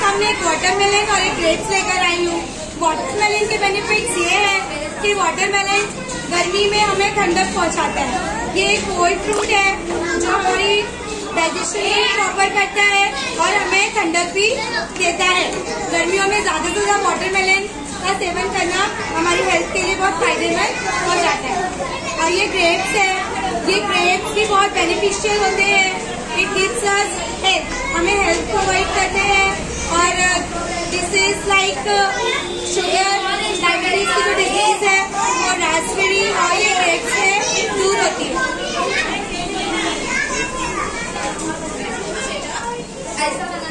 सामने एक वाटरमेलन और एक ग्रेप्स लेकर आई हूँ। वाटरमेलन के बेनिफिट्स ये है कि वाटरमेलन गर्मी में हमें ठंडक पहुँचाता है। ये एक कोल्ड फ्रूट है, जो हमारी डाइजेशन प्रॉपर करता है और हमें ठंडक भी देता है। गर्मियों में ज़्यादा से ज़्यादा वाटरमेलन का सेवन करना हमारी हेल्थ के लिए बहुत फ़ायदेमंद हो जाता है। और ये ग्रेप्स है। ये ग्रेप्स भी बहुत बेनिफिशियल होते हैं। इट गिव्स अस हेल्थ हमें हेल्थ प्रोवाइड एक शुगर डायबिटीज़ की जो डिज़ीज़ है, वो रासबेरी हाँ, और ये ग्रेप से दूर होती है। ऐसा